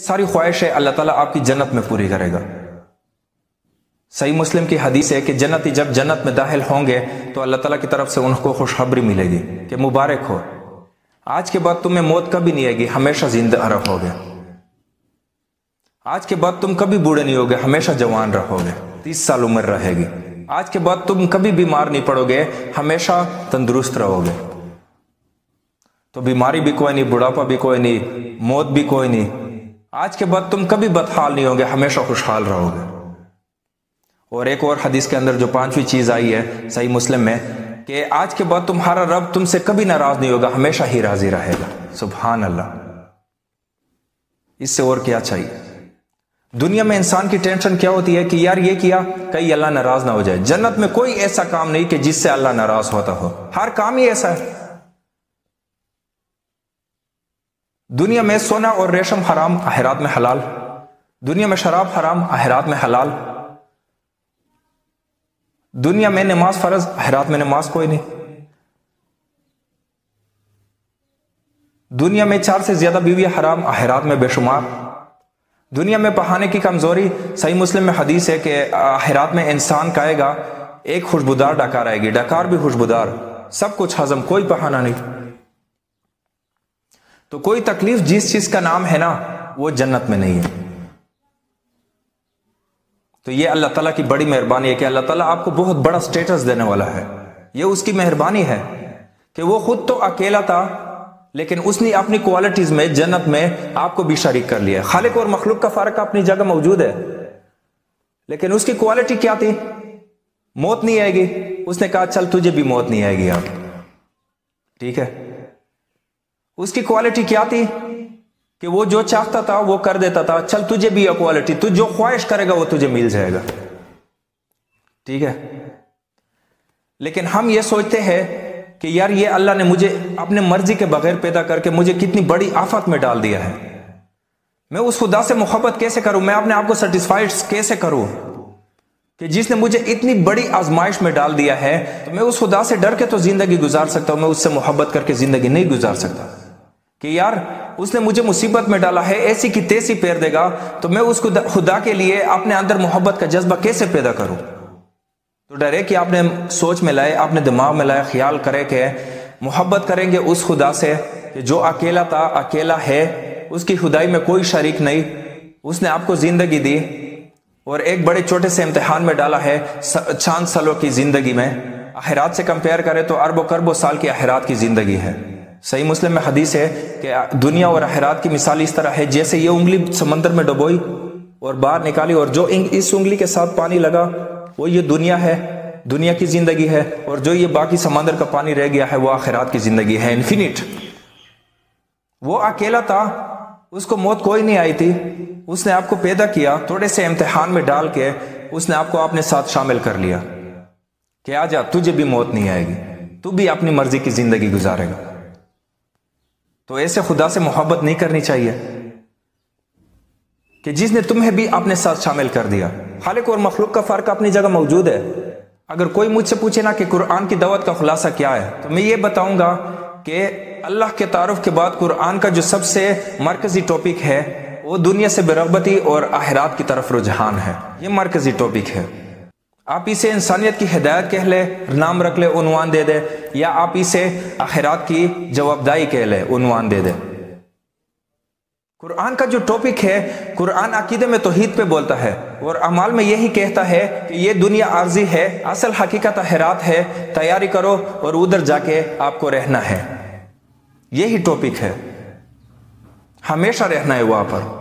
सारी ख्वाहिश अल्लाह ताला आपकी जन्नत में पूरी करेगा। सही मुस्लिम की हदीस है कि जन्नती जब जन्नत में दाखिल होंगे तो अल्लाह ताला की तरफ़ से उनको खुशखबरी मिलेगी कि मुबारक हो। आज के बाद तुम्हें मौत कभी नहीं आएगी, हमेशा ज़िंदा रहोगे। आज के बाद तुम कभी बूढ़े नहीं होगे, हमेशा जवान रहोगे। तीस साल उम्र रहेगी। आज के बाद तुम कभी बीमार नहीं पड़ोगे, हमेशा तंदुरुस्त रहोगे। तो बीमारी भी कोई नहीं, बुढ़ापा भी कोई नहीं, मौत भी कोई नहीं आज के बाद तुम कभी बदहाल नहीं होगे, हमेशा खुशहाल रहोगे। और एक और हदीस के अंदर जो पांचवी चीज़ आई है, सही मुस्लिम में, कि आज के बाद तुम्हारा रब तुमसे कभी नाराज़ नहीं होगा, हमेशा ही राज़ी रहेगा। सुबहान अल्लाह इससे और क्या चाहिए? दुनिया में इंसान की टेंशन क्या होती है कि यार ये किया, कहीं अल्लाह नाराज़ ना हो जाए। जन्नत में कोई ऐसा काम नहीं कि जिससे अल्लाह नाराज़ होता हो। हर काम ही ऐसा है। दुनिया में सोना और रेशम हराम आहरात में हलाल। दुनिया में शराब हराम आहरात में हलाल। दुनिया में नमाज़ फ़र्ज़ आहरात में नमाज़ कोई नहीं। दुनिया में चार से ज़्यादा बीवियाँ हराम आहरात में बेशुमार। दुनिया में पहाने की कमज़ोरी, सही मुस्लिम में हदीस है कि आहरात में इंसान कहेगा एक खुशबूदार डकार आएगी। डकार भी खुशबूदार, सब कुछ हजम, कोई पहाना नहीं। तो कोई तकलीफ़ जिस चीज़ का नाम है ना, वो जन्नत में नहीं है। तो ये अल्लाह ताला की बड़ी मेहरबानी है कि अल्लाह ताला आपको बहुत बड़ा स्टेटस देने वाला है। ये उसकी मेहरबानी है कि वो खुद तो अकेला था, लेकिन उसने अपनी क्वालिटीज में, जन्नत में आपको भी शरीक कर लिया। खालिक और मखलूक का फ़र्क अपनी जगह मौजूद है। लेकिन उसकी क्वालिटी क्या थी? मौत नहीं आएगी। उसने कहा, चल, तुझे भी मौत नहीं आएगी आप ठीक है? उसकी क्वालिटी क्या थी? कि वो जो चाहता था, वो कर देता था। चल तुझे भी क्वालिटी तू जो ख्वाहिश करेगा, वो तुझे मिल जाएगा। ठीक है? लेकिन हम ये सोचते हैं कि यार ये अल्लाह ने मुझे अपने मर्ज़ी के बगैर पैदा करके मुझे कितनी बड़ी आफत में डाल दिया है। मैं उस खुदा से मोहब्बत कैसे करूँ? मैं अपने आप को सेटिस्फाइड कैसे करूँ? कि जिसने मुझे इतनी बड़ी आजमाइश में डाल दिया है तो मैं उस खुदा से डर के तो ज़िंदगी गुजार सकता हूँ, मैं उससे मोहब्बत करके ज़िंदगी नहीं गुजार सकता। कि यार, उसने मुझे मुसीबत में डाला है, ऐसी की तैसी पैर देगा तो मैं उस खुदा के लिए अपने अंदर मोहब्बत का जज्बा कैसे पैदा करूँ? तो डरे कि आपने सोच में लाए, आपने दिमाग में लाए, ख्याल करे कि मोहब्बत करेंगे उस खुदा से कि जो अकेला था, अकेला है, उसकी खुदाई में कोई शरीक नहीं, उसने आपको ज़िंदगी दी और एक बड़े छोटे से इम्तिहान में डाला है चाँद सालों की ज़िंदगी में। अहरात से कंपेयर करें तो अरबों करबों साल की अहरात की ज़िंदगी है। सही मुस्लिम में हदीस है कि दुनिया और अहरात की मिसाल इस तरह है, जैसे ये उंगली समंदर में डुबोई और बाहर निकाली और जो इस उंगली के साथ पानी लगा, वो ये दुनिया है, दुनिया की ज़िंदगी है और जो ये बाकी समंदर का पानी रह गया है, वो आखिरात की ज़िंदगी है इन्फिनिट वो अकेला था, उसको मौत कोई नहीं आई थी, उसने आपको पैदा किया, थोड़े से इम्तिहान में डाल के उसने आपको अपने साथ शामिल कर लिया। कि आ जा, तुझे भी मौत नहीं आएगी, तू भी अपनी मर्ज़ी की ज़िंदगी गुजारेगा। तो ऐसे खुदा से मोहब्बत नहीं करनी चाहिए कि जिसने तुम्हें भी अपने साथ शामिल कर दिया। खालिक और मखलूक का फ़र्क अपनी जगह मौजूद है। अगर कोई मुझसे पूछे ना कि कुरान की दावत का खुलासा क्या है तो मैं ये बताऊँगा कि अल्लाह के तारुफ के बाद कुरान का जो सबसे मरकजी टॉपिक है, वो दुनिया से बेरगबती और आहरात की तरफ़ रुझान है। ये मरकजी टॉपिक है। आप इसे इंसानियत की हिदायत कह ले, नाम रख ले, उनवान दे दे, या आप इसे आखिरात की जवाबदाई कह ले, उनवान दे दे। कुरान का जो टॉपिक है, कुरान अकीदे में तोहीद पे बोलता है, और अमाल में यही कहता है कि ये दुनिया आर्जी है, असल हकीकत हैरात है, तैयारी करो और उधर जाके आपको रहना है। यही टॉपिक है। हमेशा रहना है वहाँ पर।